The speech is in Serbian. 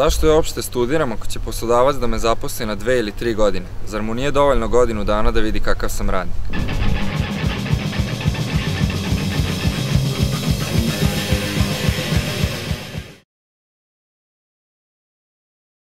Zašto je uopšte studiram ako će poslodavac da me zaposli na dve ili tri godine? Zar mu nije dovoljno godinu dana da vidi kakav sam radnik?